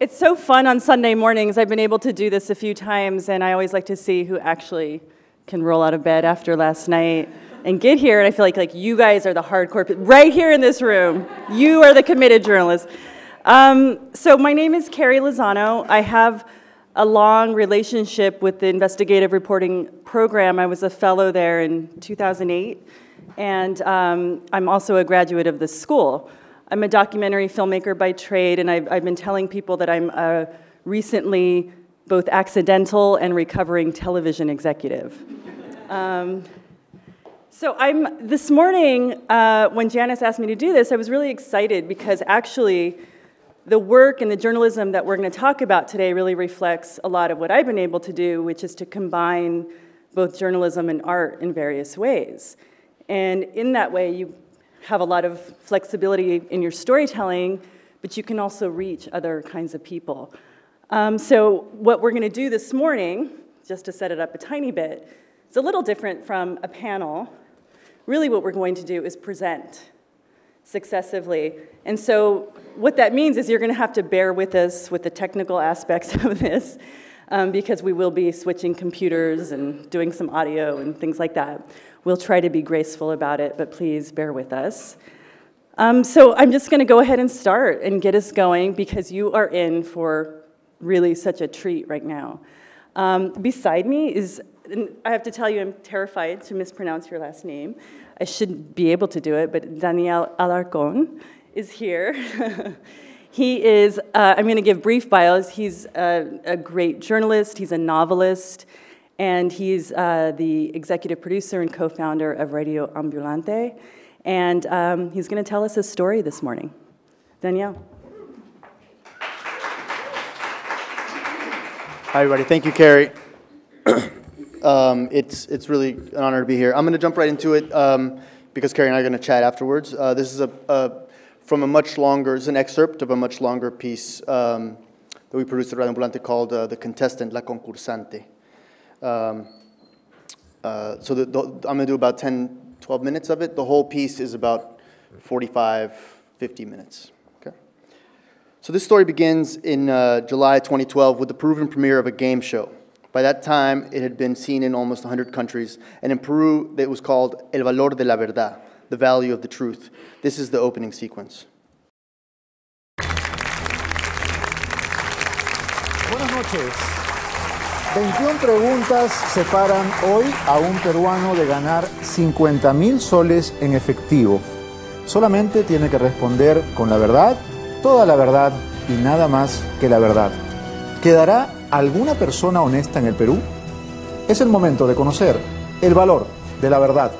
It's so fun on Sunday mornings. I've been able to do this a few times, and I always like to see who actually can roll out of bed after last night and get here. And I feel like, like you guys are the hardcore, right here in this room. You are the committed journalists. Um, so my name is Carrie Lozano. I have a long relationship with the investigative reporting program. I was a fellow there in 2008, and um, I'm also a graduate of the school. I'm a documentary filmmaker by trade, and I've, I've been telling people that I'm a recently both accidental and recovering television executive. Um, so I'm this morning uh, when Janice asked me to do this, I was really excited because actually the work and the journalism that we're going to talk about today really reflects a lot of what I've been able to do, which is to combine both journalism and art in various ways. And in that way, you have a lot of flexibility in your storytelling, but you can also reach other kinds of people. Um, so what we're going to do this morning, just to set it up a tiny bit, is a little different from a panel. Really what we're going to do is present successively. And so what that means is you're going to have to bear with us with the technical aspects of this um, because we will be switching computers and doing some audio and things like that. We'll try to be graceful about it, but please bear with us. Um, so I'm just going to go ahead and start and get us going because you are in for really such a treat right now. Um, beside me is, I have to tell you, I'm terrified to mispronounce your last name. I should be able to do it, but Daniel Alarcon is here. he is, uh, I'm going to give brief bios. He's a, a great journalist, he's a novelist, and he's uh, the executive producer and co founder of Radio Ambulante. And um, he's going to tell us his story this morning. Daniel. Hi, everybody. Thank you, Carrie. um, it's, it's really an honor to be here. I'm going to jump right into it um, because Carrie and I are going to chat afterwards. Uh, this is a, a, from a much longer, it's an excerpt of a much longer piece um, that we produced at Radio Ambulante called uh, The Contestant, La Concursante. Um, uh, so the, the, I'm going to do about 10, 12 minutes of it. The whole piece is about 45, 50 minutes. Okay. So this story begins in uh, July 2012 with the Peruvian premiere of a game show. By that time, it had been seen in almost 100 countries, and in Peru, it was called El Valor de la Verdad, the value of the truth. This is the opening sequence. Buenas noches. 21 preguntas separan hoy a un peruano de ganar 50 mil soles en efectivo. Solamente tiene que responder con la verdad, toda la verdad y nada más que la verdad. ¿Quedará alguna persona honesta en el Perú? Es el momento de conocer el valor de la verdad.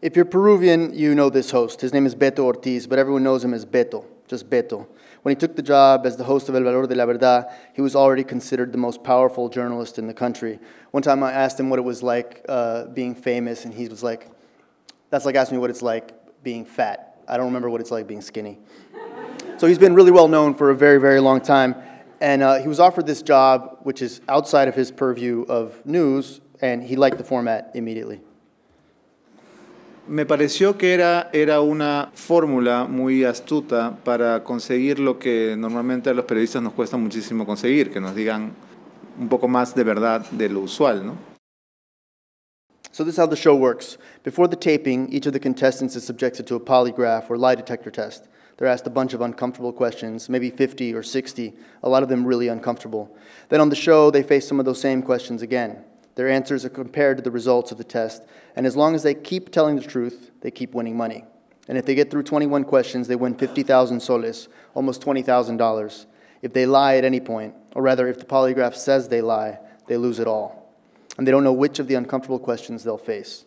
If you're Peruvian, you know this host. His name is Beto Ortiz, but everyone knows him as Beto, just Beto. When he took the job as the host of El Valor de la Verdad, he was already considered the most powerful journalist in the country. One time I asked him what it was like uh, being famous, and he was like, that's like asking me what it's like being fat. I don't remember what it's like being skinny. so he's been really well known for a very, very long time. And uh, he was offered this job, which is outside of his purview of news, and he liked the format immediately. Me pareció que era, era una fórmula muy astuta para conseguir lo que normalmente a los periodistas nos cuesta muchísimo conseguir, que nos digan un poco más de verdad de lo usual, ¿no? So this is how the show works. Before the taping, each of the contestants is subjected to a polygraph or lie detector test. They're asked a bunch of uncomfortable questions, maybe 50 or 60, a lot of them really uncomfortable. Then on the show, they face some of those same questions again. Their answers are compared to the results of the test, and as long as they keep telling the truth, they keep winning money. And if they get through 21 questions, they win 50,000 soles, almost $20,000. If they lie at any point, or rather, if the polygraph says they lie, they lose it all. And they don't know which of the uncomfortable questions they'll face.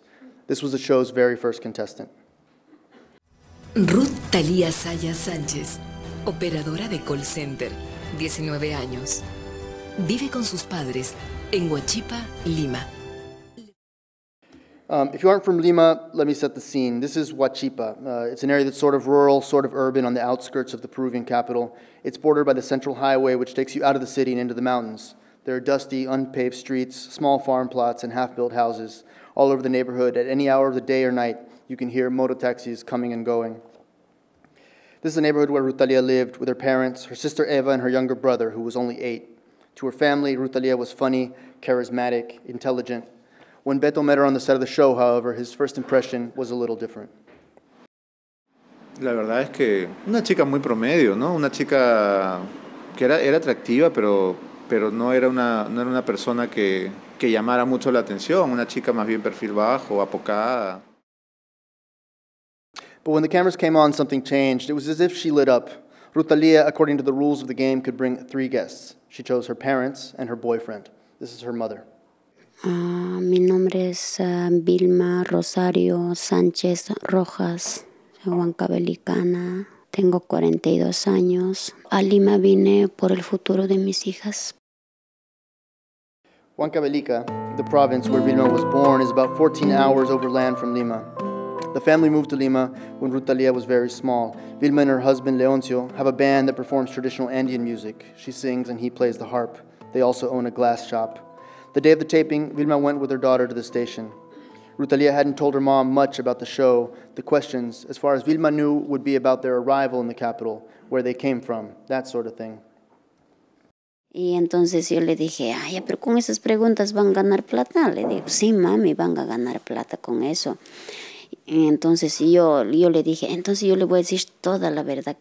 This was the show's very first contestant. Ruth Talía Sayas Sánchez, operadora de call center, 19 años. Vive con sus padres en Huachipa, Lima. Um, if you aren't from Lima, let me set the scene. This is Huachipa. Uh, it's an area that's sort of rural, sort of urban on the outskirts of the Peruvian capital. It's bordered by the central highway, which takes you out of the city and into the mountains. There are dusty, unpaved streets, small farm plots, and half built houses all over the neighborhood. At any hour of the day or night, you can hear motor taxis coming and going. This is the neighborhood where Rutalia lived with her parents, her sister Eva, and her younger brother, who was only eight. To her family, Rutalia was funny, charismatic, intelligent. When Beto met her on the set of the show, however, his first impression was a little different. La verdad es que una chica muy promedio, ¿no? Una chica que era, era atractiva, pero, pero no, era una, no era una persona que, que llamara mucho la atención. Una chica más bien perfil bajo, apocada. But when the cameras came on, something changed. It was as if she lit up. Rutalia, according to the rules of the game, could bring three guests. She chose her parents and her boyfriend. This is her mother. Ah, mi nombre es ah, Vilma Rosario Sánchez Rojas, huancavelicana, tengo 42 años. A Lima vine por el futuro de mis hijas. Huancavelica, the province where Vilma was born, is about 14 hours overland from Lima. The family moved to Lima when Rutalia was very small. Vilma and her husband Leoncio have a band that performs traditional Andean music. She sings and he plays the harp. They also own a glass shop. The day of the taping, Vilma went with her daughter to the station. Rutalia hadn't told her mom much about the show. The questions, as far as Vilma knew, would be about their arrival in the capital, where they came from, that sort of thing. Y entonces yo le dije, ay, pero con esas preguntas van a ganar plata. Le digo, sí, mami, van a ganar plata con eso. Entonces yo, yo le dije, entonces yo le voy a decir toda la verdad.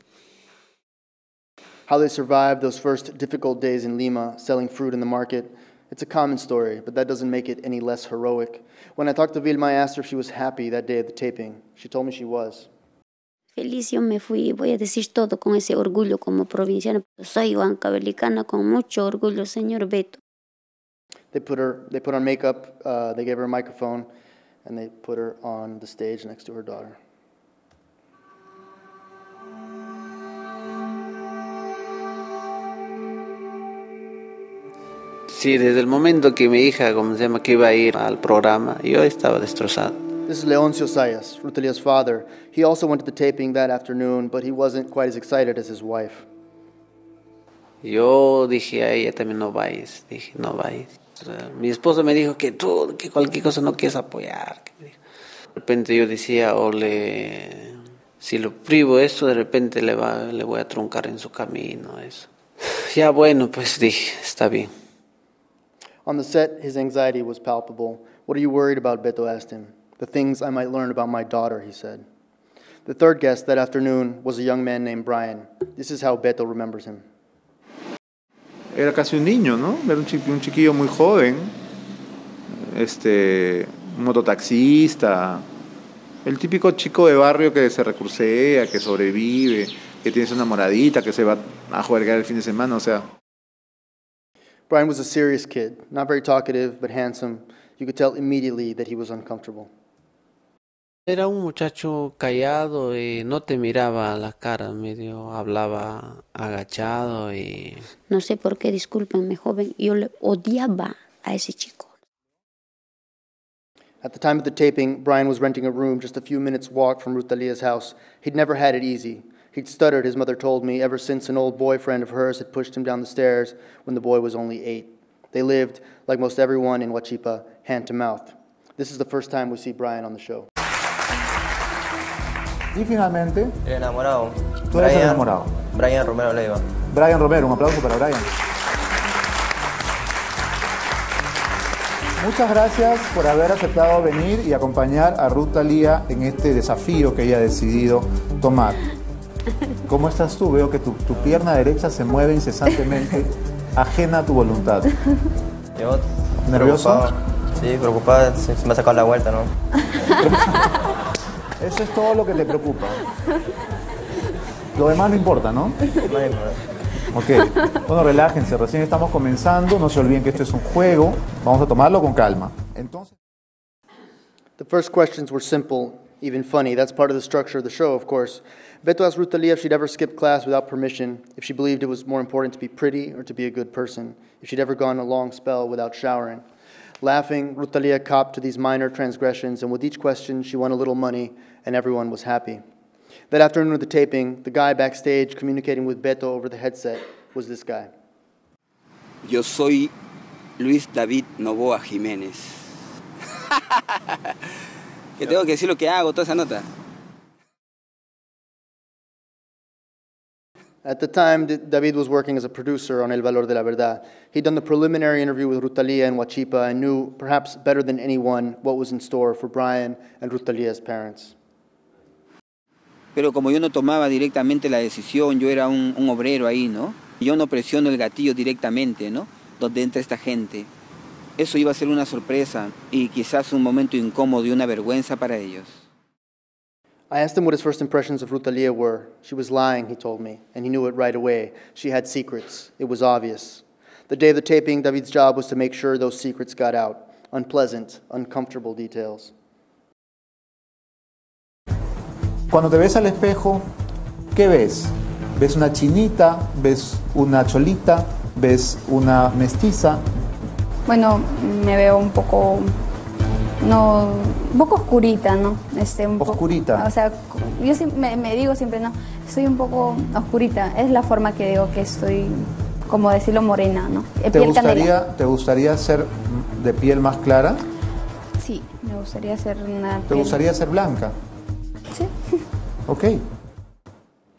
How they survived those first difficult days in Lima, selling fruit in the market, it's a common story, but that doesn't make it any less heroic. When I talked to Vilma, I asked her if she was happy that day of the taping. She told me she was. Feliz yo me fui, voy a decir todo con ese orgullo como provinciana. Soy huancabelicana con mucho orgullo, señor Beto. They put her, they put on makeup, uh, they gave her a microphone, and they put her on the stage next to her daughter. Sí, desde el momento que mi hija, como se llama, que iba a ir al programa, yo estaba destrozado. This is Leoncio Sayas, Rutalia's father. He also went to the taping that afternoon, but he wasn't quite as excited as his wife. Yo dije a ella también no vayas, dije no vayas. Sea, mi me dijo que tú, que cualquier cosa no quieres apoyar. De repente yo decía, o le, si lo privo esto, de repente le, va, le voy a truncar en su camino, eso. Ya bueno, pues dije, está bien. On the set, his anxiety was palpable. What are you worried about? Beto asked him. The things I might learn about my daughter, he said. The third guest that afternoon was a young man named Brian. This is how Beto remembers him. Era casi un niño, ¿no? Era un, chiqui- un chiquillo muy joven, este, un mototaxista, el típico chico de barrio que se recursea, que sobrevive, que tiene su enamoradita, que se va a jugar el fin de semana, o sea, Brian was a serious kid, not very talkative, but handsome. You could tell immediately that he was uncomfortable. Era un muchacho callado y no te miraba a la cara, medio hablaba agachado y No sé por qué, discúlpenme, joven, yo le odiaba a ese chico. At the time of the taping, Brian was renting a room just a few minutes' walk from Rutalia's house. He'd never had it easy. He'd stuttered, his mother told me, ever since an old boyfriend of hers had pushed him down the stairs when the boy was only eight. They lived, like most everyone in Huachipa, hand to mouth. This is the first time we see Brian on the show. Y finalmente, El enamorado. Tú eres el enamorado. Brian Romero Leiva. Brian Romero, un aplauso para Brian. Muchas gracias por haber aceptado venir y acompañar a Ruth Talía en este desafío que ella ha decidido tomar. ¿Cómo estás tú? Veo que tu, tu pierna derecha se mueve incesantemente, ajena a tu voluntad. Yo, ¿Nervioso? preocupado. Sí, preocupado. Se, se me ha sacado la vuelta, ¿no? Eso es todo lo que te preocupa. Lo demás no importa, ¿no? Ok. Bueno, relájense, recién estamos comenzando, no se olviden que esto es un juego, vamos a tomarlo con calma. Entonces... The first questions were simple, even funny. That's part of the structure of the show, of course. Beto asked Rutalia if she'd ever skipped class without permission, if she believed it was more important to be pretty or to be a good person, if she'd ever gone a long spell without showering. Laughing, Rutalia copped to these minor transgressions, and with each question, she won a little money, and everyone was happy. That afternoon of the taping, the guy backstage communicating with Beto over the headset was this guy. Yo soy Luis David Novoa Jiménez. que tengo que decir lo que hago, toda esa nota. At the time, David was working as a producer on El Valor de la Verdad. He'd done the preliminary interview with Rutalia and Huachipa and knew, perhaps better than anyone, what was in store for Brian and Rutalia's parents. Pero como yo no tomaba directamente la decisión, yo era un, un obrero ahí, ¿no? Yo no presiono el gatillo directamente, ¿no? Donde entra esta gente. Eso iba a ser una sorpresa y quizás un momento incómodo y una vergüenza para ellos. I asked him what his first impressions of Rutalia were. She was lying, he told me, and he knew it right away. She had secrets. It was obvious. The day of the taping, David's job was to make sure those secrets got out. Unpleasant, uncomfortable details. Cuando te ves al espejo, ¿qué ves? ¿Ves una chinita? ¿Ves una cholita? ¿Ves una mestiza? Bueno, me veo un poco, no, un poco oscurita, ¿no? Este, un poco- Oscurita. o sea, yo me, me digo siempre, no, soy un poco oscurita. Es la forma que digo que estoy, como decirlo, morena, ¿no? ¿Te piel canela. gustaría, ¿Te gustaría ser de piel más clara? Sí, me gustaría ser una ¿Te piel- gustaría ser blanca? Sí. Ok.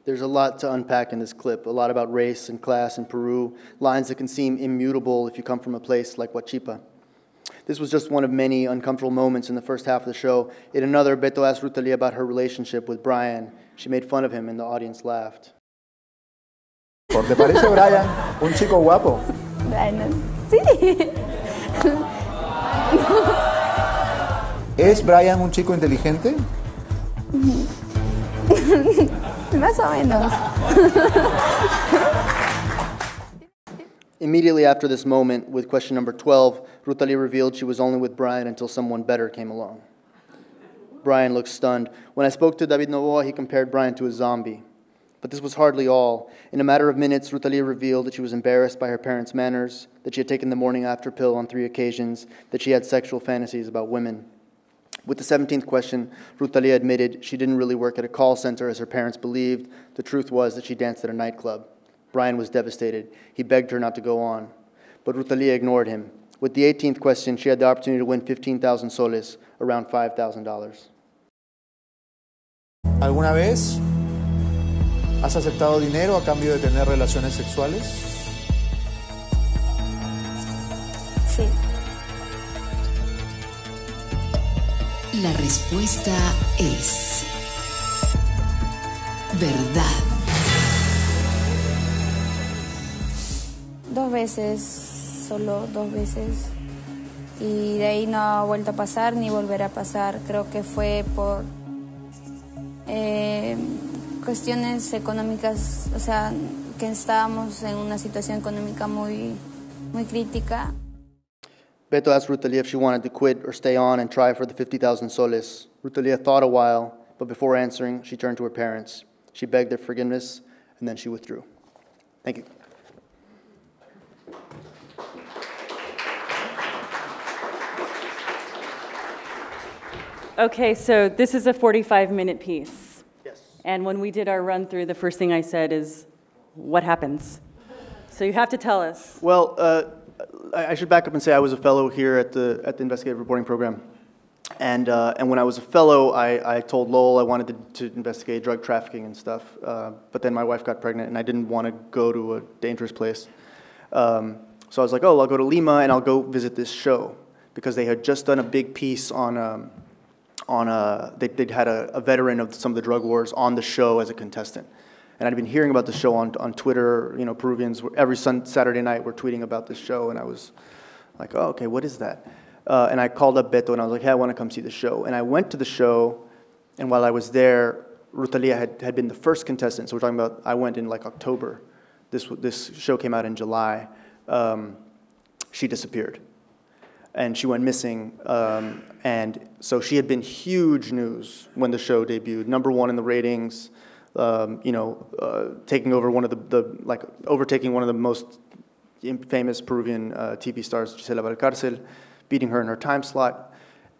There's a lot to unpack in this clip, a lot about race and class in Peru, lines that can seem immutable if you come from a place like Huachipa. This was just one of many uncomfortable moments in the first half of the show. In another, Beto asked Rutalia about her relationship with Brian. She made fun of him, and the audience laughed. ¿Te parece Brian un chico guapo? Bueno, sí. ¿Es Brian un chico inteligente? Más o menos. Immediately after this moment, with question number 12, Rutalia revealed she was only with Brian until someone better came along. Brian looked stunned. When I spoke to David Novoa, he compared Brian to a zombie. But this was hardly all. In a matter of minutes, Rutalia revealed that she was embarrassed by her parents' manners, that she had taken the morning after pill on three occasions, that she had sexual fantasies about women. With the 17th question, Rutalia admitted she didn't really work at a call center as her parents believed. The truth was that she danced at a nightclub. Brian was devastated. He begged her not to go on. But Rutalia ignored him. With the 18th question, she had the opportunity to win 15,000 soles, around $5,000. ¿Alguna vez has aceptado dinero a cambio de tener relaciones sexuales? Sí. La respuesta es verdad. Dos veces, solo dos veces. Y de ahí no ha vuelto a pasar ni volverá a pasar. Creo que fue por eh, cuestiones económicas, o sea, que estábamos en una situación económica muy, muy crítica. Beto asked Rutalia if she wanted to quit or stay on and try for the 50,000 soles. Rutalia thought a while, but before answering, she turned to her parents. She begged their forgiveness, and then she withdrew. Thank you. Okay, so this is a 45 minute piece. Yes. And when we did our run through, the first thing I said is, What happens? So you have to tell us. Well, uh, I I should back up and say I was a fellow here at the, at the investigative reporting program. And, uh, and when I was a fellow, I, I told Lowell I wanted to, to investigate drug trafficking and stuff. Uh, but then my wife got pregnant, and I didn't want to go to a dangerous place. Um, so I was like, oh, I'll go to Lima and I'll go visit this show because they had just done a big piece on, um, on a, they, they'd had a, a veteran of some of the drug wars on the show as a contestant. And I'd been hearing about the show on, on Twitter. You know, Peruvians were, every sun, Saturday night were tweeting about this show, and I was like, oh, okay, what is that? Uh, and I called up Beto, and I was like, hey, I want to come see the show. And I went to the show, and while I was there, Rutalia had, had been the first contestant. So we're talking about, I went in like October. This, this show came out in July. Um, she disappeared and she went missing. Um, and so she had been huge news when the show debuted, number one in the ratings. Um, you know, uh, taking over one of the, the like overtaking one of the most famous Peruvian uh, TV stars, Gisela Valcárcel, beating her in her time slot.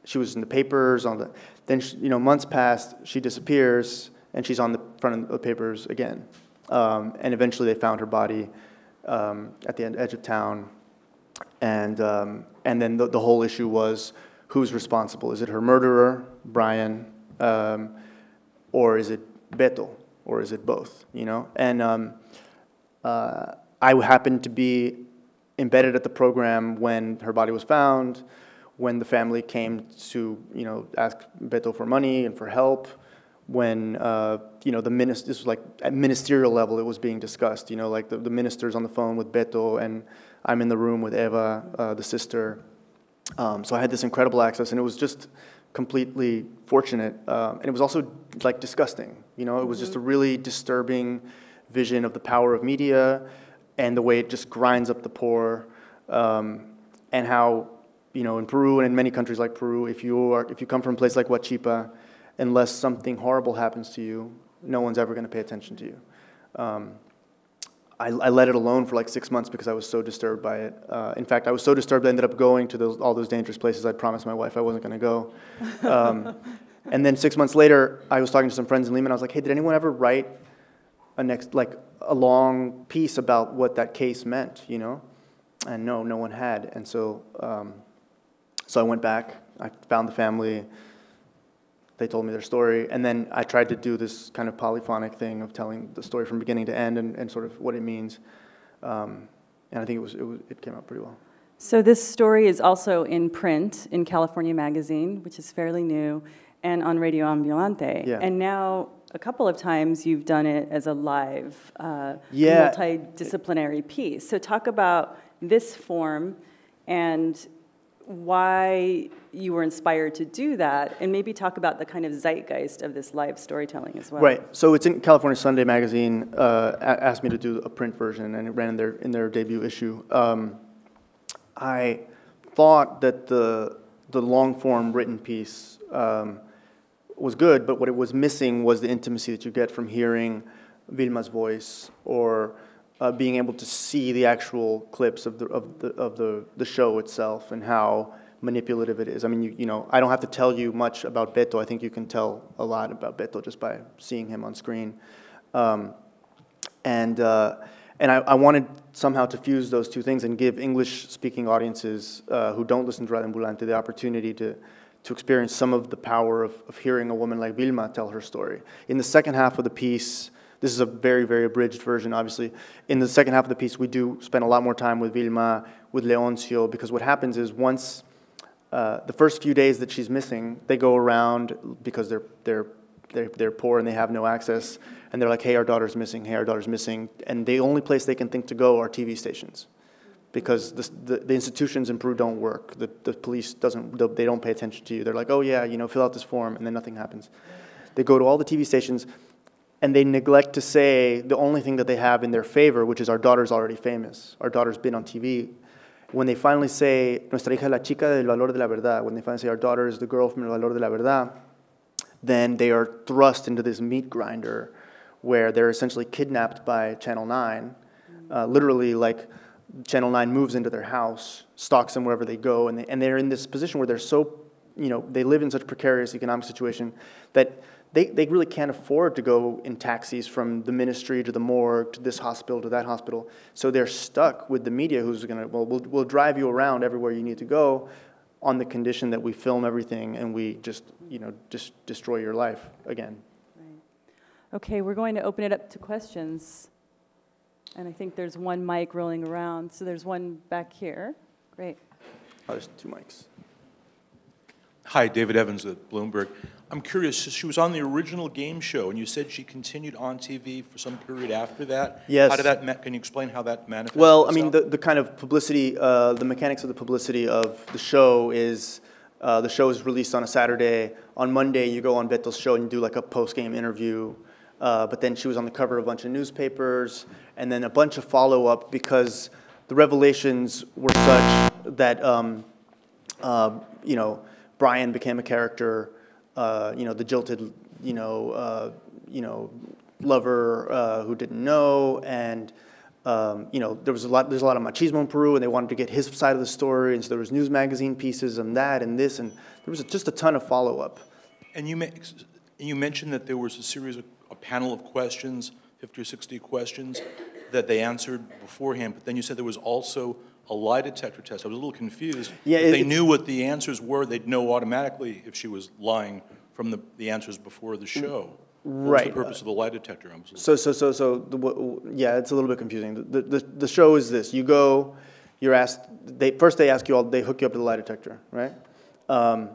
She was in the papers on the. Then she, you know, months passed. She disappears, and she's on the front of the papers again. Um, and eventually, they found her body um, at the end, edge of town. And, um, and then the, the whole issue was who's responsible? Is it her murderer, Brian, um, or is it Beto? Or is it both? You know, and um, uh, I happened to be embedded at the program when her body was found, when the family came to you know ask Beto for money and for help, when uh, you know the minister this was like at ministerial level it was being discussed. You know, like the, the ministers on the phone with Beto, and I'm in the room with Eva, uh, the sister. Um, so I had this incredible access, and it was just completely fortunate. Um, and it was also like disgusting. You know, it was just a really disturbing vision of the power of media and the way it just grinds up the poor, um, and how you know in Peru and in many countries like Peru, if you are if you come from a place like Huachipa, unless something horrible happens to you, no one's ever going to pay attention to you. Um, I, I, let it alone for like six months because I was so disturbed by it. Uh, in fact, I was so disturbed I ended up going to those, all those dangerous places I'd promised my wife I wasn't going to go. Um, and then six months later, I was talking to some friends in and I was like, "Hey, did anyone ever write a next like a long piece about what that case meant?" You know? And no, no one had. And so, um, so I went back. I found the family. They told me their story, and then I tried to do this kind of polyphonic thing of telling the story from beginning to end and, and sort of what it means. Um, and I think it was, it was it came out pretty well. So this story is also in print in California Magazine, which is fairly new, and on Radio Ambulante. Yeah. And now a couple of times you've done it as a live, uh, yeah. multidisciplinary piece. So talk about this form and why you were inspired to do that, and maybe talk about the kind of zeitgeist of this live storytelling as well. Right. So it's in California Sunday magazine. Uh, asked me to do a print version, and it ran in their in their debut issue. Um, I thought that the the long form written piece um, was good, but what it was missing was the intimacy that you get from hearing Vilma's voice or uh, being able to see the actual clips of the of the of the the show itself and how manipulative it is. I mean, you, you know, I don't have to tell you much about Beto. I think you can tell a lot about Beto just by seeing him on screen. Um, and uh, and I, I, wanted somehow to fuse those two things and give English-speaking audiences uh, who don't listen to Radio Ambulante the opportunity to, to experience some of the power of, of hearing a woman like Vilma tell her story. In the second half of the piece, this is a very, very abridged version, obviously. In the second half of the piece, we do spend a lot more time with Vilma, with Leoncio, because what happens is once uh, the first few days that she's missing, they go around because they're, they're, they're, they're poor and they have no access, and they're like, hey, our daughter's missing, hey, our daughter's missing. And the only place they can think to go are TV stations because the, the, the, institutions in Peru don't work. The, the police doesn't, they don't pay attention to you. They're like, oh yeah, you know, fill out this form, and then nothing happens. They go to all the TV stations, and they neglect to say the only thing that they have in their favor, which is our daughter's already famous. Our daughter's been on TV when they finally say, nuestra hija la chica del valor de la verdad, when they finally say, our daughter is the girl from el valor de la verdad, then they are thrust into this meat grinder where they're essentially kidnapped by Channel 9. Uh, literally, like, Channel 9 moves into their house, stalks them wherever they go, and, they, and they're in this position where they're so, you know, they live in such precarious economic situation that they, they really can't afford to go in taxis from the ministry to the morgue to this hospital to that hospital. So they're stuck with the media who's going to, well, well, we'll drive you around everywhere you need to go on the condition that we film everything and we just, you know, just destroy your life again. Right. Okay, we're going to open it up to questions. And I think there's one mic rolling around. So there's one back here. Great. Oh, there's two mics. Hi, David Evans at Bloomberg. I'm curious, she was on the original game show, and you said she continued on TV for some period after that. Yes. How did that, can you explain how that manifested Well, I mean, the, the kind of publicity, uh, the mechanics of the publicity of the show is uh, the show is released on a Saturday. On Monday, you go on Beto's show and do like a post-game interview. Uh, but then she was on the cover of a bunch of newspapers, and then a bunch of follow-up because the revelations were such that, um, uh, you know, Brian became a character, uh, you know, the jilted, you know, uh, you know, lover uh, who didn't know, and um, you know, there was a lot. There's a lot of machismo in Peru, and they wanted to get his side of the story, and so there was news magazine pieces and that and this, and there was just a ton of follow up. And you, you mentioned that there was a series of a panel of questions, 50 or 60 questions, that they answered beforehand, but then you said there was also a lie detector test. I was a little confused. Yeah, if they knew what the answers were, they'd know automatically if she was lying from the, the answers before the show. Right. the purpose of the lie detector? I'm So, so, so, so, the, w- yeah, it's a little bit confusing. The, the, the show is this: you go, you're asked. They first they ask you all. They hook you up to the lie detector, right? Um,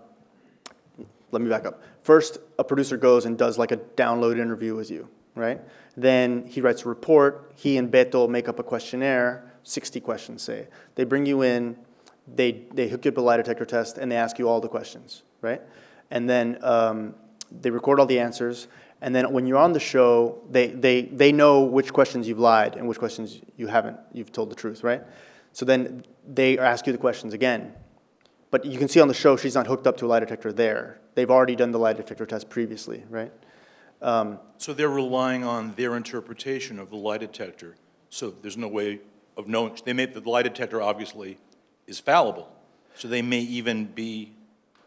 let me back up. First, a producer goes and does like a download interview with you, right? Then he writes a report. He and Beto make up a questionnaire, 60 questions, say. They bring you in, they, they hook you up a lie detector test, and they ask you all the questions, right? And then um, they record all the answers. And then when you're on the show, they, they, they know which questions you've lied and which questions you haven't, you've told the truth, right? So then they ask you the questions again. But you can see on the show she's not hooked up to a lie detector there. They've already done the lie detector test previously, right? Um, So they're relying on their interpretation of the lie detector, so there's no way of they may, the lie detector obviously is fallible, so they may even be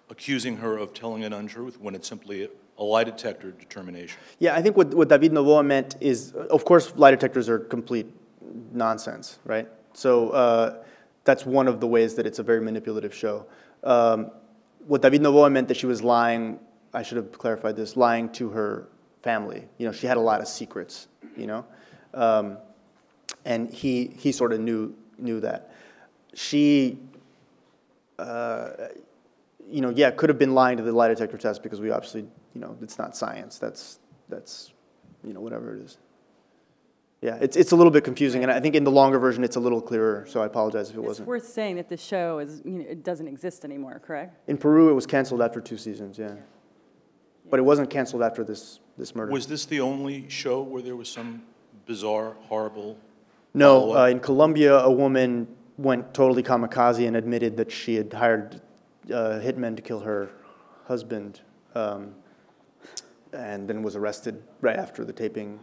accusing her of telling an untruth when it's simply a- a lie detector determination. Yeah, I think what, what David Novoa meant is, of course, lie detectors are complete nonsense, right? So uh, that's one of the ways that it's a very manipulative show. Um, what David Novoa meant that she was lying, I should have clarified this, lying to her family. You know, she had a lot of secrets, you know? Um, and he, he sort of knew, knew that. She, uh, you know, yeah, could have been lying to the lie detector test because we obviously, you know, it's not science. That's, that's, you know, whatever it is. Yeah, it's, it's a little bit confusing, and I think in the longer version it's a little clearer, so I apologize if it It's wasn't. It's worth saying that the show is, you know, it doesn't exist anymore, correct? In Peru, it was canceled after two seasons, yeah. But it wasn't canceled after this, this murder. Was this the only show where there was some bizarre, horrible? No, uh, in Colombia, a woman went totally kamikaze and admitted that she had hired uh, hitmen to kill her husband, um, and then was arrested right after the taping.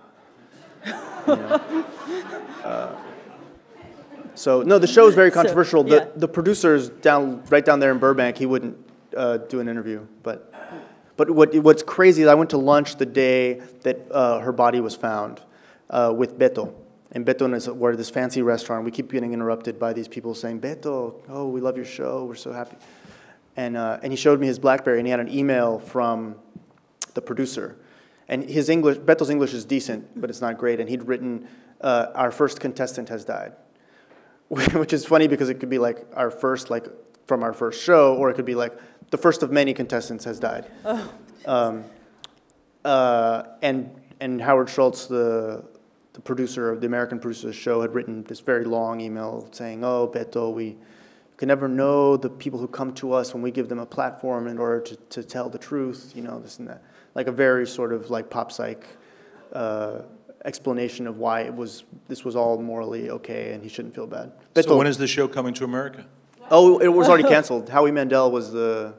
you know. Uh, so no, the show is very So, controversial. yeah. The the producers down right down there in Burbank, he wouldn't uh, do an interview, but. But what, what's crazy is I went to lunch the day that uh, her body was found uh, with Beto. And Beto is we're at this fancy restaurant. We keep getting interrupted by these people saying, Beto, oh, we love your show. We're so happy. And, uh, and he showed me his Blackberry, and he had an email from the producer. And his English, Beto's English is decent, but it's not great. And he'd written, uh, our first contestant has died. Which is funny because it could be like our first, like from our first show, or it could be like the first of many contestants has died. Oh, Um, uh, and, and Howard Schultz, the, the producer of the American producer of the show, had written this very long email saying, oh, Beto, we can never know the people who come to us when we give them a platform in order to, to tell the truth, you know, this and that. Like a very sort of like pop psych uh, explanation of why it was, this was all morally okay and he shouldn't feel bad. So when is the show coming to America? Oh, it was already canceled. Howie Mandel was the,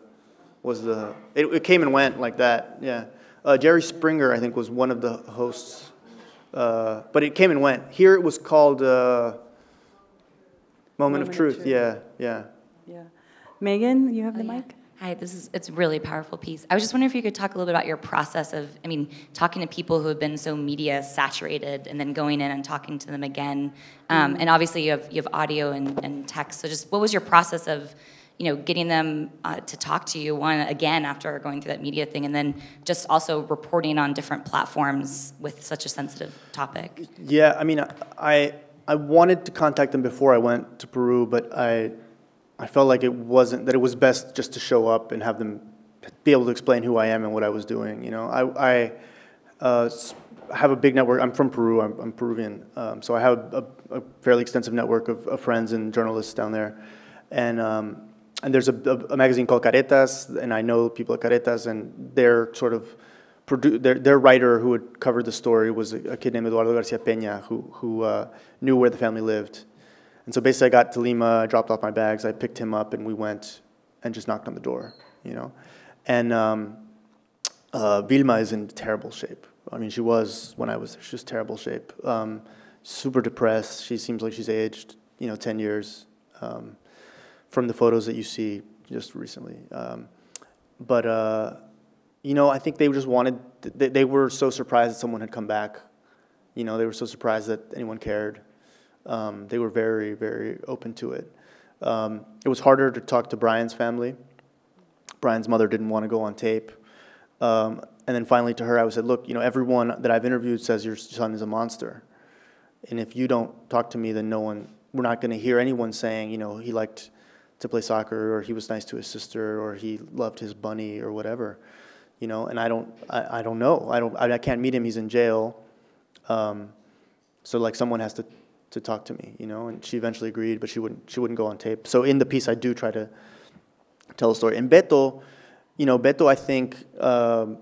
was the, it, it came and went like that, yeah. Uh, Jerry Springer, I think, was one of the hosts, uh, but it came and went. Here it was called uh, Moment, of Truth, yeah, yeah. Yeah. Megan, you have the Oh, yeah. mic? Hi, this is it's a really powerful piece. I was just wondering if you could talk a little bit about your process of, I mean, talking to people who have been so media saturated and then going in and talking to them again. Um, Mm-hmm. and obviously you have you have audio and, and text. So just what was your process of, you know, getting them uh, to talk to you one again after going through that media thing, and then just also reporting on different platforms with such a sensitive topic. Yeah, I mean, I, I wanted to contact them before I went to Peru, but I, I felt like it wasn't, that it was best just to show up and have them be able to explain who I am and what I was doing, you know? I, I uh, have a big network, I'm from Peru, I'm, I'm Peruvian, um, so I have a, a fairly extensive network of, of friends and journalists down there. And, um, and there's a, a, magazine called Caretas, and I know people at Caretas, and they're sort of, their, their writer who had covered the story was a, a kid named Eduardo Garcia Peña, who, who uh, knew where the family lived. And so basically, I got to Lima, I dropped off my bags, I picked him up, and we went and just knocked on the door, you know. And um, uh, Vilma is in terrible shape. I mean, she was when I was there. She was terrible shape. Um, super depressed. She seems like she's aged, you know, 10 years um, from the photos that you see just recently. Um, but, uh, you know, I think they just wanted, they, they were so surprised that someone had come back. You know, they were so surprised that anyone cared. Um, they were very, very open to it. Um, it was harder to talk to Brian's family. Brian's mother didn't want to go on tape. Um, and then finally to her, I said, look, you know, everyone that I've interviewed says your son is a monster. And if you don't talk to me, then no one, we're not going to hear anyone saying, you know, he liked to play soccer or he was nice to his sister or he loved his bunny or whatever, you know, and I don't, I, I don't know. I don't, I, I can't meet him. He's in jail. Um, so like someone has to, to talk to me, you know, and she eventually agreed, but she wouldn't, she wouldn't go on tape. So in the piece, I do try to tell a story. And Beto, you know, Beto, I think, um,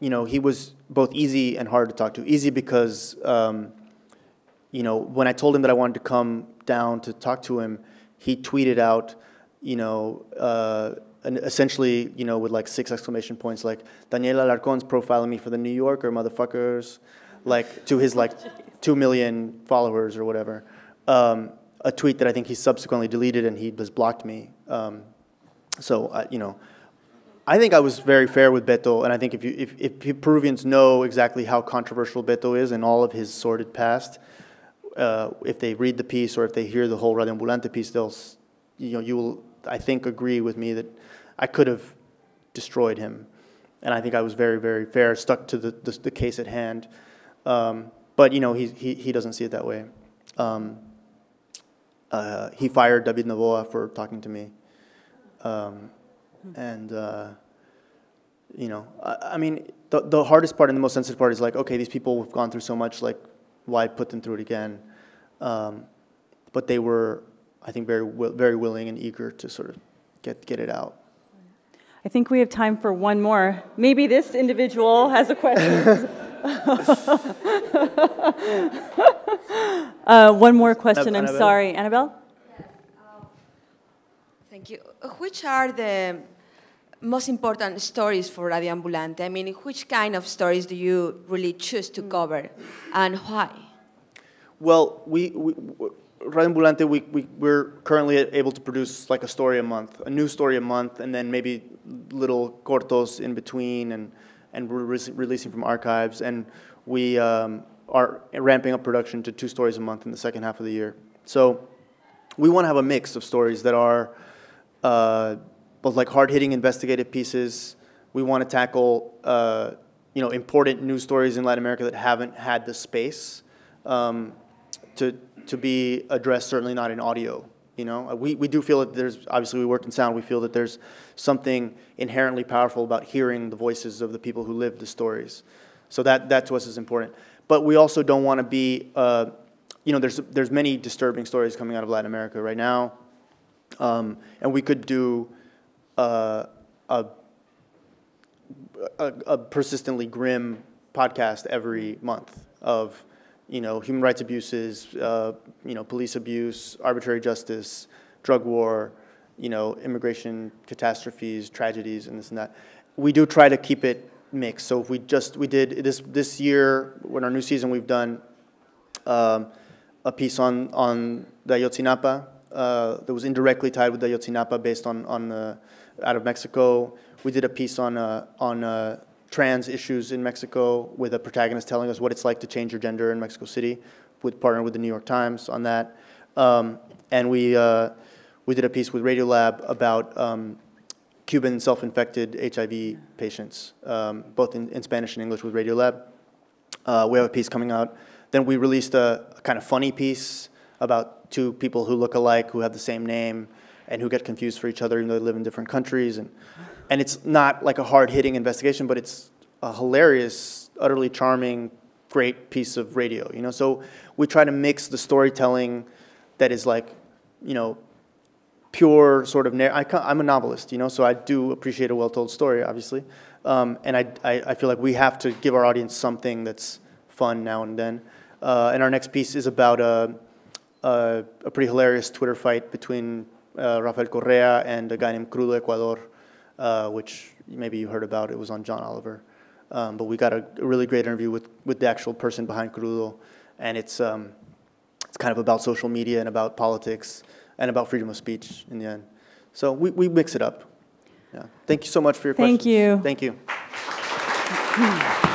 you know, he was both easy and hard to talk to. Easy because, um, you know, when I told him that I wanted to come down to talk to him, he tweeted out, you know, uh, essentially, you know, with like six exclamation points, like Daniela Alarcon's profiling me for the New Yorker, motherfuckers, like to his like two million followers or whatever. Um, a tweet that I think he subsequently deleted and he has blocked me. Um, so, uh, you know, I think I was very fair with Beto, and I think if, you, if, if Peruvians know exactly how controversial Beto is and all of his sordid past, uh, if they read the piece or if they hear the whole Radio Ambulante piece, they'll, you know, you will, I think, agree with me that I could have destroyed him. And I think I was very, very fair, stuck to the, the, the case at hand. Um, but, you know, he, he, he doesn't see it that way. Um, uh, he fired David Novoa for talking to me. Um, and, uh, you know, I, I, mean, the, the hardest part and the most sensitive part is like, okay, these people have gone through so much, like, why put them through it again? Um, but they were, I think, very, very willing and eager to sort of get, get it out. I think we have time for one more. Maybe this individual has a question. uh, one more question, I'm sorry. Annabelle? Thank you. Which are the most important stories for Radio Ambulante? I mean, which kind of stories do you really choose to cover and why? Well, we, we Radio Ambulante, we, we, we're currently able to produce like a story a month, a new story a month, and then maybe little cortos in between, and, and we're re releasing from archives. And we um, are ramping up production to two stories a month in the second half of the year. So we want to have a mix of stories that are uh, both like hard-hitting investigative pieces. We want to tackle uh, you know important news stories in Latin America that haven't had the space um, to to be addressed. Certainly not in audio. You know, we, we do feel that there's obviously we work in sound. We feel that there's something inherently powerful about hearing the voices of the people who live the stories. So that that to us is important. But we also don't want to be uh, you know, there's there's many disturbing stories coming out of Latin America right now. Um, and we could do a, a, a, persistently grim podcast every month of, you know, human rights abuses, uh, you know, police abuse, arbitrary justice, drug war, you know, immigration catastrophes, tragedies, and this and that. We do try to keep it mixed. So if we just we did this this year, in our new season, we've done um, a piece on on the Ayotzinapa uh, that was indirectly tied with the Ayotzinapa based on, on uh, out of Mexico. We did a piece on, uh, on uh, trans issues in Mexico with a protagonist telling us what it's like to change your gender in Mexico City. We partnered with the New York Times on that. Um, and we, uh, we did a piece with Radiolab about um, Cuban self-infected HIV patients, um, both in, in, Spanish and English with Radiolab. Uh, we have a piece coming out. Then we released a, a kind of funny piece about two people who look alike, who have the same name, and who get confused for each other even though they live in different countries. And, and it's not like a hard-hitting investigation, but it's a hilarious, utterly charming, great piece of radio, you know? So we try to mix the storytelling that is like, you know, pure sort of, I, am a novelist, you know, so I do appreciate a well-told story, obviously. Um, and I, I, I, feel like we have to give our audience something that's fun now and then. Uh, and our next piece is about a, uh, a pretty hilarious Twitter fight between Rafael Correa and a guy named Crudo Ecuador, uh, which maybe you heard about. It was on John Oliver. Um, but we got a, really great interview with, with the actual person behind Crudo, and it's, um, it's kind of about social media and about politics and about freedom of speech in the end. So we, we mix it up. Yeah. Thank you so much for your Thank questions. you. Thank you.